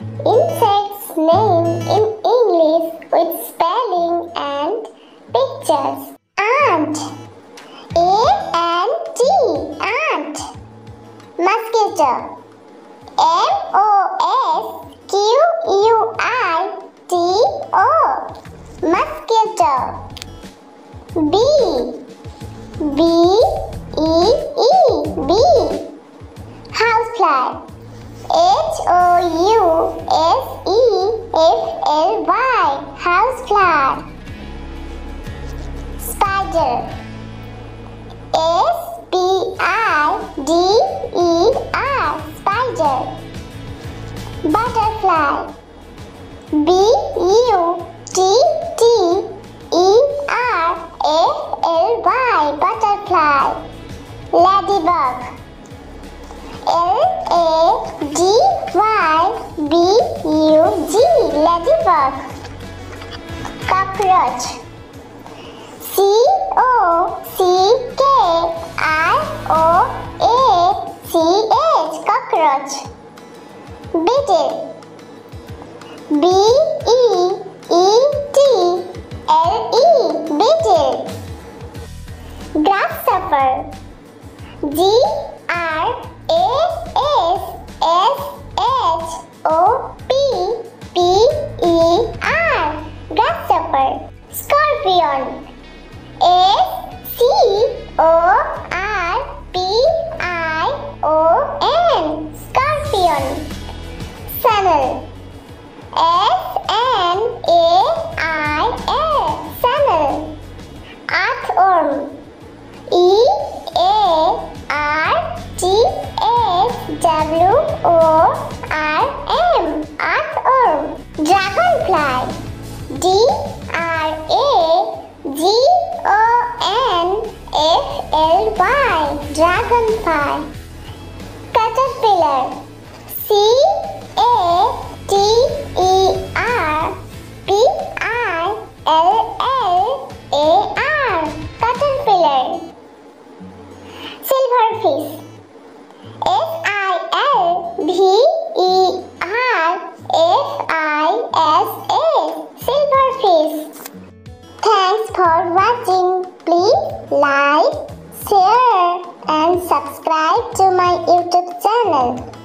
insect's name in English with spelling and pictures. Ant. A-N-T. Ant. Mosquito. M-O-S-Q-U-I-T-O. Mosquito. Bee. B-E-E. Bee. Housefly. H-O-U-S-E-F-L-Y. Housefly. Spider. S-P-I-D-E-R. Spider. Butterfly. B-U-T-T-E-R-F-L-Y. Butterfly. Ladybug. A D Y B U G ladybug cockroach C O C K R O A C H cockroach beetle B E E T L E beetle grasshopper G Grasshopper. Scorpion. S-C-O-R-P-I-O-N. Scorpion. Snail. S-N-A-I-L. Snail. Earthworm. E A R T H W O R M Earthworm Dragonfly D caterpillar caterpillar. C a t e r p i l l a r. Caterpillar. Silverfish s i l v e r f i s a. Silverfish thanks for watching. Please like share and subscribe to my YouTube channel.